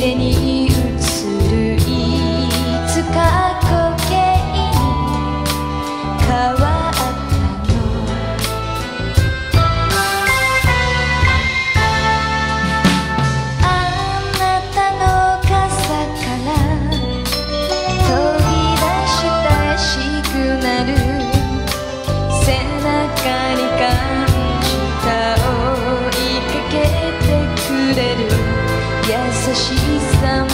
れにしさ